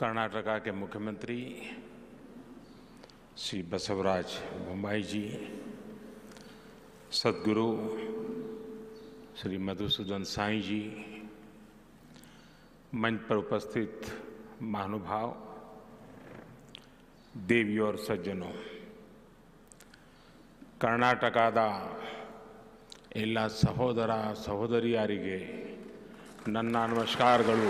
कर्नाटका के मुख्यमंत्री श्री बसवराज बोम्बाई जी सदगुरु श्री मधुसूदन साईं जी मंच पर उपस्थित महानुभाव देवी और सज्जनों ಕರ್ನಾಟಕದ ಎಲ್ಲ ಸಹೋದರ ಸಹೋದರಿಯರಿಗೆ ನನ್ನ ನಮಸ್ಕಾರಗಳು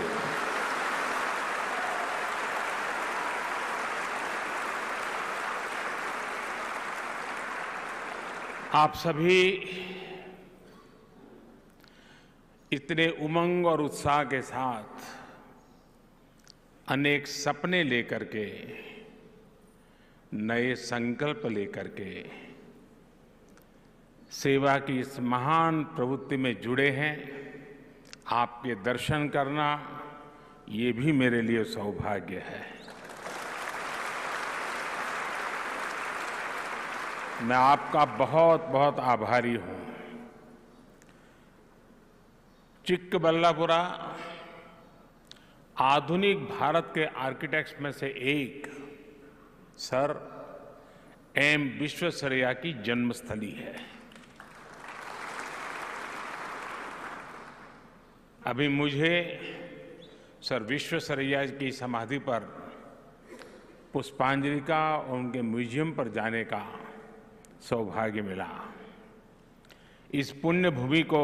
आप सभी इतने उमंग और उत्साह के साथ अनेक सपने लेकर के, नए संकल्प लेकर के, सेवा की इस महान प्रवृत्ति में जुड़े हैं। आपके दर्शन करना ये भी मेरे लिए सौभाग्य है। मैं आपका बहुत बहुत आभारी हूँ। चिक्कबल्लापुरा, आधुनिक भारत के आर्किटेक्ट्स में से एक सर एम विश्वेश्वरैया की जन्मस्थली है। अभी मुझे सर विश्वेश्वरैया की समाधि पर पुष्पांजलि का और उनके म्यूज़ियम पर जाने का सौभाग्य मिला। इस पुण्य भूमि को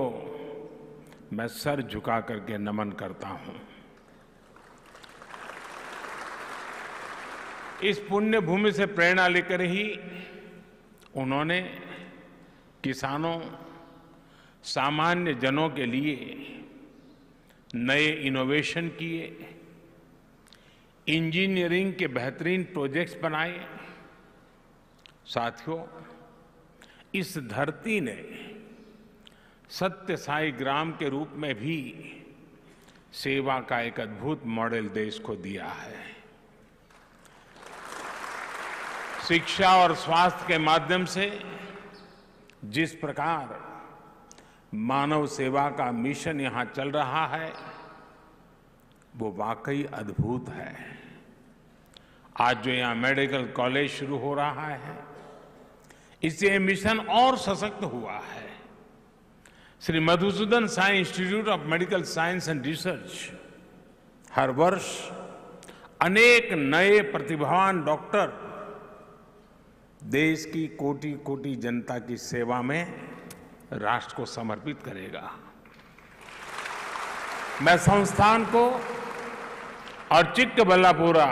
मैं सर झुका करके नमन करता हूँ। इस पुण्य भूमि से प्रेरणा लेकर ही उन्होंने किसानों, सामान्य जनों के लिए नए इनोवेशन किए इंजीनियरिंग के बेहतरीन प्रोजेक्ट्स बनाए। साथियों इस धरती ने सत्य साई ग्राम के रूप में भी सेवा का एक अद्भुत मॉडल देश को दिया है। शिक्षा और स्वास्थ्य के माध्यम से जिस प्रकार मानव सेवा का मिशन यहाँ चल रहा है, वो वाकई अद्भुत है। आज जो यहाँ मेडिकल कॉलेज शुरू हो रहा है इससे मिशन और सशक्त हुआ है। Shri Madhusudan Sai institute of medical science and research हर वर्ष अनेक नए प्रतिभावान डॉक्टर देश की कोटि कोटि जनता की सेवा में राष्ट्र को समर्पित करेगा। मैं संस्थान को और चिक्क बल्लापुरा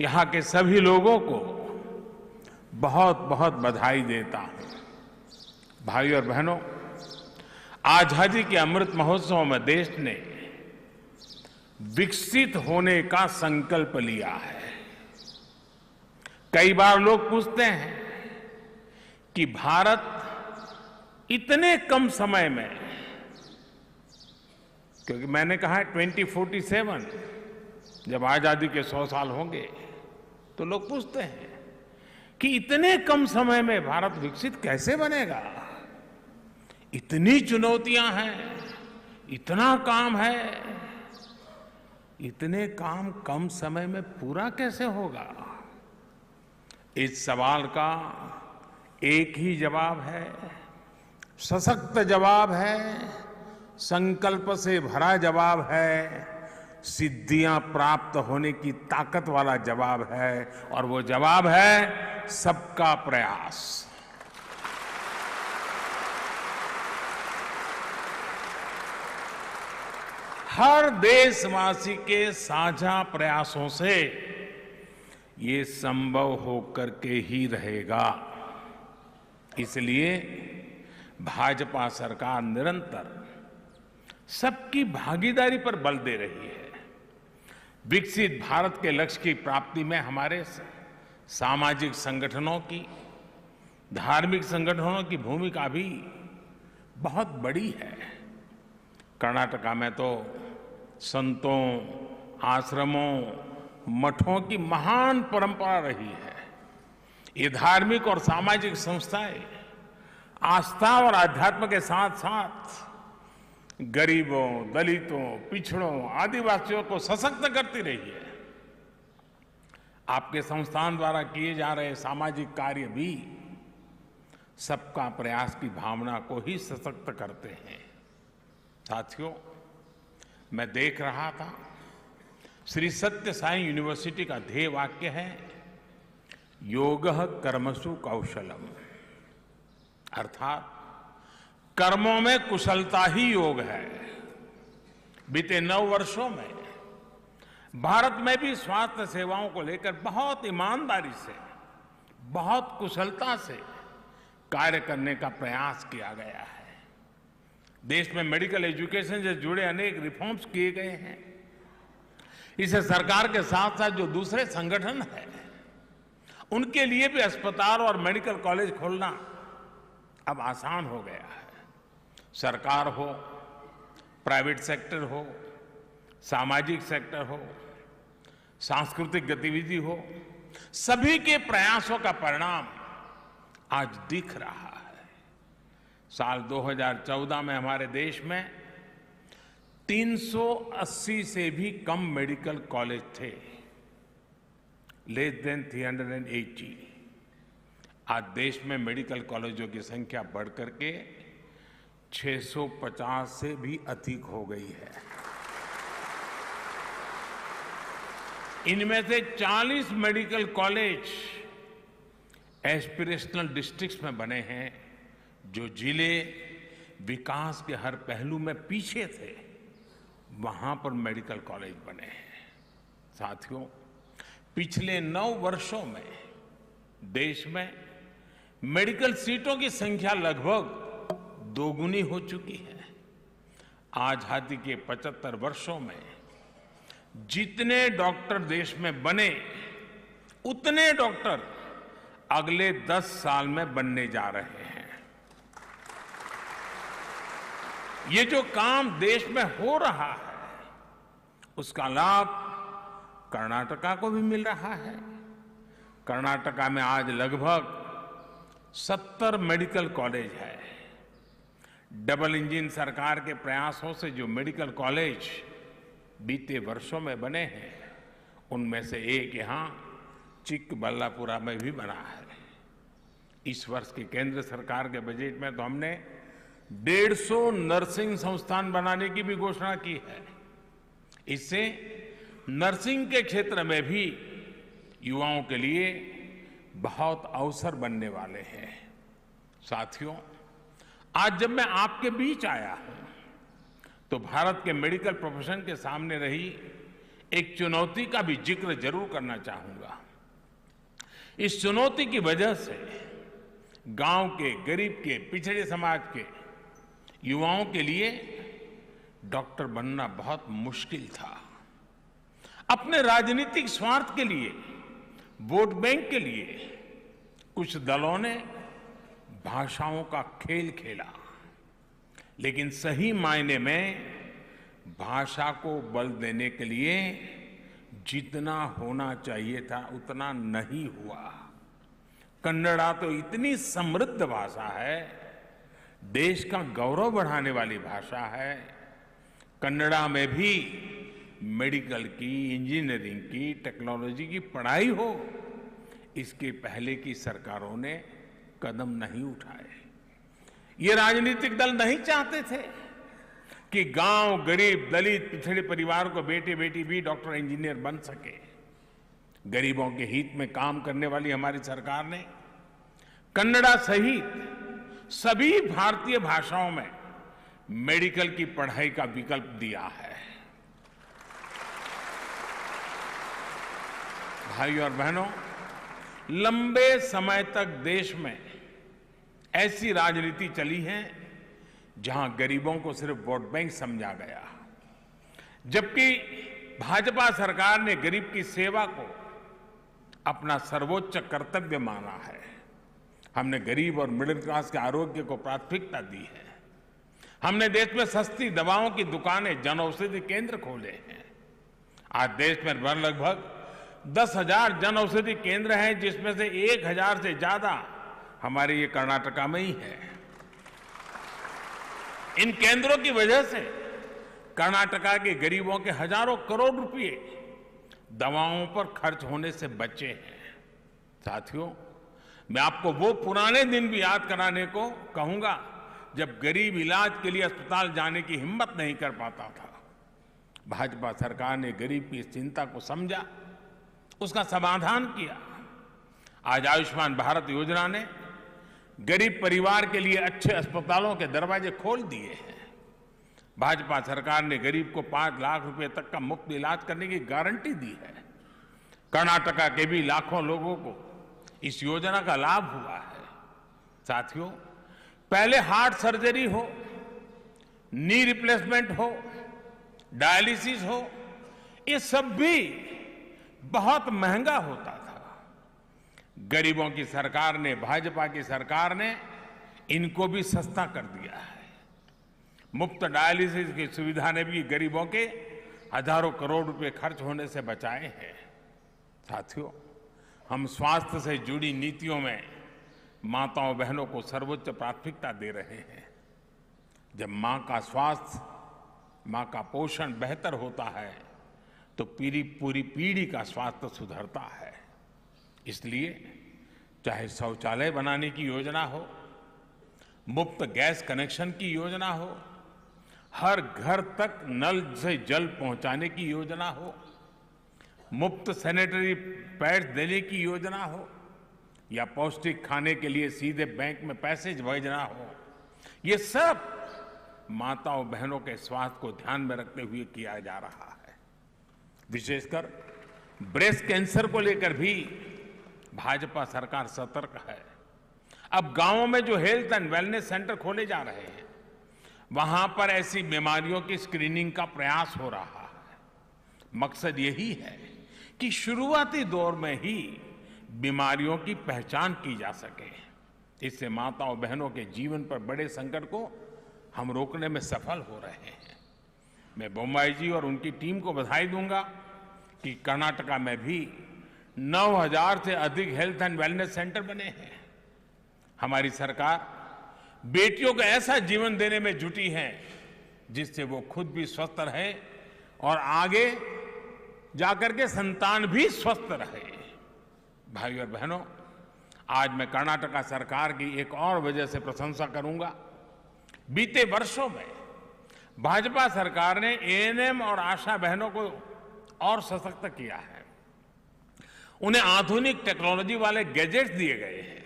यहाँ के सभी लोगों को बहुत बहुत बधाई देता हूँ। भाई और बहनों, आज़ादी के अमृत महोत्सव में देश ने विकसित होने का संकल्प लिया है। कई बार लोग पूछते हैं कि भारत इतने कम समय में, क्योंकि मैंने कहा ट्वेंटी फोर्टी सेवन, जब आज़ादी के सौ साल होंगे तो लोग पूछते हैं कि इतने कम समय में भारत विकसित कैसे बनेगा? इतनी चुनौतियाँ हैं, इतना काम है, इतने काम कम समय में पूरा कैसे होगा? इस सवाल का एक ही जवाब है, सशक्त जवाब है, संकल्प से भरा जवाब है। सिद्धियाँ प्राप्त होने की ताकत वाला जवाब है, और वो जवाब है, सबका प्रयास। हर देशवासी के साझा प्रयासों से ये संभव होकर के ही रहेगा। इसलिए भाजपा सरकार निरंतर सबकी भागीदारी पर बल दे रही है। विकसित भारत के लक्ष्य की प्राप्ति में हमारे सामाजिक संगठनों की, धार्मिक संगठनों की भूमिका भी बहुत बड़ी है। कर्नाटका में तो संतों, आश्रमों, मठों की महान परंपरा रही है। ये धार्मिक और सामाजिक संस्थाएँ आस्था और आध्यात्म के साथ साथ गरीबों, दलितों, पिछड़ों, आदिवासियों को सशक्त करती रही है। आपके संस्थान द्वारा किए जा रहे सामाजिक कार्य भी सबका प्रयास की भावना को ही सशक्त करते हैं। साथियों, मैं देख रहा था, श्री सत्य साई यूनिवर्सिटी का ध्येय वाक्य है, योग कर्मसु कौशलम। अर्थात कर्मों में कुशलता ही योग है। बीते नौ वर्षों में भारत में भी स्वास्थ्य सेवाओं को लेकर बहुत ईमानदारी से, बहुत कुशलता से कार्य करने का प्रयास किया गया है। देश में मेडिकल एजुकेशन से जुड़े अनेक रिफॉर्म्स किए गए हैं। इसे सरकार के साथ साथ जो दूसरे संगठन हैं, उनके लिए भी अस्पताल और मेडिकल कॉलेज खोलना अब आसान हो गया है। सरकार हो प्राइवेट सेक्टर हो, सामाजिक सेक्टर हो, सांस्कृतिक गतिविधि हो, सभी के प्रयासों का परिणाम आज दिख रहा है। साल 2014 में हमारे देश में 380 से भी कम मेडिकल कॉलेज थे। लेस देन 380 आज देश में मेडिकल कॉलेजों की संख्या बढ़कर के 650 से भी अधिक हो गई है। इनमें से 40 मेडिकल कॉलेज एस्पिरेशनल डिस्ट्रिक्ट्स में बने हैं, जो ज़िले विकास के हर पहलू में पीछे थे, वहाँ पर मेडिकल कॉलेज बने हैं। साथियों, पिछले नौ वर्षों में देश में मेडिकल सीटों की संख्या लगभग दोगुनी हो चुकी है। आज़ादी के 75 वर्षों में जितने डॉक्टर देश में बने, उतने डॉक्टर अगले 10 साल में बनने जा रहे हैं। ये जो काम देश में हो रहा है, उसका लाभ कर्नाटका को भी मिल रहा है। कर्नाटका में आज लगभग 70 मेडिकल कॉलेज है। डबल इंजन सरकार के प्रयासों से जो मेडिकल कॉलेज बीते वर्षों में बने हैं, उनमें से एक यहाँ चिकबल्लापुरा में भी बना है। इस वर्ष की केंद्र सरकार के बजट में तो हमने 150 नर्सिंग संस्थान बनाने की भी घोषणा की है। इससे नर्सिंग के क्षेत्र में भी युवाओं के लिए बहुत अवसर बनने वाले हैं। साथियों आज जब मैं आपके बीच आया हूँ तो भारत के मेडिकल प्रोफेशन के सामने रही एक चुनौती का भी ज़िक्र ज़रूर करना चाहूँगा। इस चुनौती की वजह से गाँव के, गरीब के, पिछड़े समाज के युवाओं के लिए डॉक्टर बनना बहुत मुश्किल था। अपने राजनीतिक स्वार्थ के लिए, वोट बैंक के लिए कुछ दलों ने भाषाओं का खेल खेला। लेकिन सही मायने में भाषा को बल देने के लिए जितना होना चाहिए था, उतना नहीं हुआ। कन्नड़ा तो इतनी समृद्ध भाषा है, देश का गौरव बढ़ाने वाली भाषा है। कन्नड़ा में भी मेडिकल की, इंजीनियरिंग की, टेक्नोलॉजी की पढ़ाई हो, इसके पहले की सरकारों ने कदम नहीं उठाए। ये राजनीतिक दल नहीं चाहते थे कि गाँव, गरीब, दलित, पिछड़े परिवार को बेटे, बेटी भी डॉक्टर, इंजीनियर बन सके। गरीबों के हित में काम करने वाली हमारी सरकार ने कन्नड़ा सहित सभी भारतीय भाषाओं में मेडिकल की पढ़ाई का विकल्प दिया है। भाई और बहनों लंबे समय तक देश में ऐसी राजनीति चली है, जहाँ गरीबों को सिर्फ़ वोट बैंक समझा गया। जबकि भाजपा सरकार ने गरीब की सेवा को अपना सर्वोच्च कर्तव्य माना है। हमने गरीब और मिडिल क्लास के आरोग्य को प्राथमिकता दी है। हमने देश में सस्ती दवाओं की दुकानें जन औषधि केंद्र खोले हैं। आज देश में लगभग दस हज़ार जन औषधि केंद्र हैं, जिसमें से एक हज़ार से ज़्यादा हमारे ये कर्नाटका में ही। है इन केंद्रों की वजह से कर्नाटका के गरीबों के हज़ारों करोड़ रुपए दवाओं पर खर्च होने से बचे हैं। साथियों, मैं आपको वो पुराने दिन भी याद कराने को कहूँगा, जब गरीब इलाज के लिए अस्पताल जाने की हिम्मत नहीं कर पाता था। भाजपा सरकार ने गरीब की चिंता को समझा। उसका समाधान किया। आज आयुष्मान भारत योजना ने गरीब परिवार के लिए अच्छे अस्पतालों के दरवाजे खोल दिए हैं। भाजपा सरकार ने गरीब को पाँच लाख रुपए तक का मुफ़्त इलाज करने की गारंटी दी है। कर्नाटका के भी लाखों लोगों को इस योजना का लाभ हुआ है। साथियों, पहले हार्ट सर्जरी हो नी रिप्लेसमेंट हो डायलिसिस हो, ये सब भी बहुत महँगा होता था। गरीबों की सरकार ने, भाजपा की सरकार ने इनको भी सस्ता कर दिया है। मुफ़्त डायलिसिस की सुविधा ने भी गरीबों के हज़ारों करोड़ रुपए खर्च होने से बचाए हैं। साथियों, हम स्वास्थ्य से जुड़ी नीतियों में माताओं बहनों को सर्वोच्च प्राथमिकता दे रहे हैं। जब माँ का स्वास्थ्य, माँ का पोषण बेहतर होता है तो पीढ़ी पूरी पीढ़ी का स्वास्थ्य सुधरता है। इसलिए चाहे शौचालय बनाने की योजना हो, मुफ़्त गैस कनेक्शन की योजना हो, हर घर तक नल से जल पहुँचाने की योजना हो, मुफ़्त सैनिटरी पैड्स देने की योजना हो, या पौष्टिक खाने के लिए सीधे बैंक में पैसे भेजना हो, ये सब माताओं बहनों के स्वास्थ्य को ध्यान में रखते हुए किया जा रहा है। विशेषकर ब्रेस्ट कैंसर को लेकर भी भाजपा सरकार सतर्क है। अब गाँवों में जो हेल्थ एंड वेलनेस सेंटर खोले जा रहे हैं, वहाँ पर ऐसी बीमारियों की स्क्रीनिंग का प्रयास हो रहा है। मकसद यही है कि शुरुआती दौर में ही बीमारियों की पहचान की जा सके। इससे माताओं बहनों के जीवन पर बड़े संकट को हम रोकने में सफल हो रहे हैं। मैं बोम्बाई जी और उनकी टीम को बधाई दूँगा। कि कर्नाटका में भी 9000 से अधिक हेल्थ एंड वेलनेस सेंटर बने हैं। हमारी सरकार बेटियों को ऐसा जीवन देने में जुटी है, जिससे वो खुद भी स्वस्थ रहे और आगे जाकर के संतान भी स्वस्थ रहे। भाई और बहनों, आज मैं कर्नाटका सरकार की एक और वजह से प्रशंसा करूँगा। बीते वर्षों में भाजपा सरकार ने एएनएम और आशा बहनों को और सशक्त किया है। उन्हें आधुनिक टेक्नोलॉजी वाले गैजेट्स दिए गए हैं।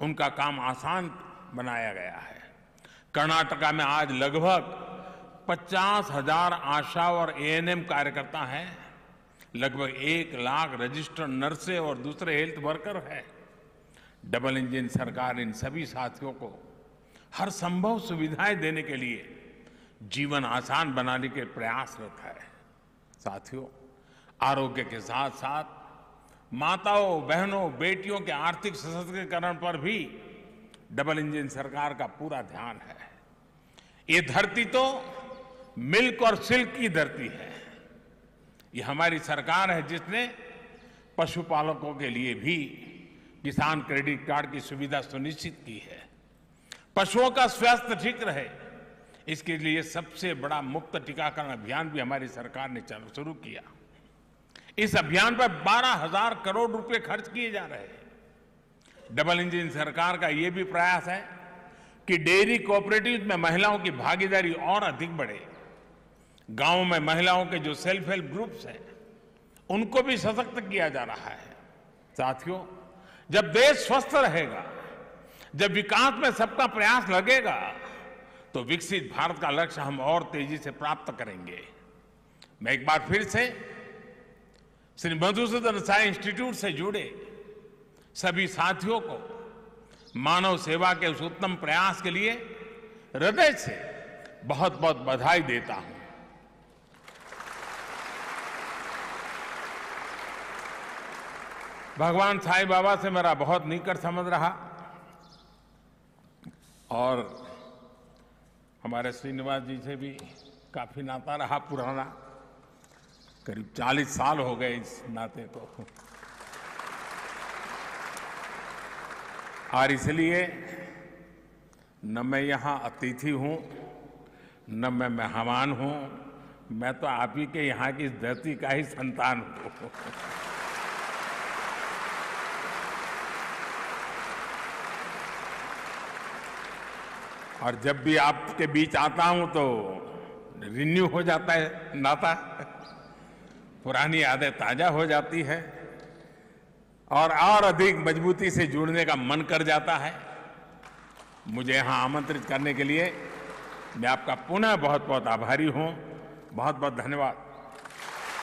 उनका काम आसान बनाया गया है। कर्नाटका में आज लगभग पचास हज़ार आशा और एएनएम कार्यकर्ता हैं। लगभग एक लाख रजिस्टर्ड नर्से और दूसरे हेल्थ वर्कर हैं। डबल इंजन सरकार इन सभी साथियों को हर संभव सुविधाएँ देने के लिए जीवन आसान बनाने के प्रयासरत है। साथियों, आरोग्य के साथ साथ माताओं, बहनों, बेटियों के आर्थिक सशक्तिकरण पर भी डबल इंजन सरकार का पूरा ध्यान है। ये धरती तो मिल्क और सिल्क की धरती है। ये हमारी सरकार है जिसने पशुपालकों के लिए भी किसान क्रेडिट कार्ड की सुविधा सुनिश्चित की है। पशुओं का स्वास्थ्य ठीक रहे। इसके लिए सबसे बड़ा मुफ़्त टीकाकरण अभियान भी हमारी सरकार ने चालू, शुरू किया। इस अभियान पर बारह हज़ार करोड़ रुपए खर्च किए जा रहे हैं। डबल इंजन सरकार का यह भी प्रयास है कि डेयरी कोऑपरेटिव में महिलाओं की भागीदारी और अधिक बढ़े। गाँव में महिलाओं के जो सेल्फ हेल्प ग्रुप्स हैं, उनको भी सशक्त किया जा रहा है। साथियों, जब देश स्वस्थ रहेगा, जब विकास में सबका प्रयास लगेगा तो विकसित भारत का लक्ष्य हम और तेज़ी से प्राप्त करेंगे। मैं एक बार फिर से श्री मधुसूदन साई इंस्टीट्यूट से जुड़े सभी साथियों को मानव सेवा के उस उत्तम प्रयास के लिए हृदय से बहुत बहुत बधाई देता हूँ। भगवान साईं बाबा से मेरा बहुत निकट समझ रहा और हमारे श्रीनिवास जी से भी काफ़ी नाता रहा पुराना। करीब 40 साल हो गए इस नाते को। और इसलिए न मैं यहाँ अतिथि हूँ, न मैं मेहमान हूँ, मैं तो आप ही के यहाँ की धरती का ही संतान हूँ। और जब भी आपके बीच आता हूँ तो रिन्यू हो जाता है नाता। पुरानी यादें ताज़ा हो जाती है और और अधिक मजबूती से जुड़ने का मन कर जाता है। मुझे यहाँ आमंत्रित करने के लिए मैं आपका पुनः बहुत बहुत आभारी हूँ। बहुत बहुत धन्यवाद।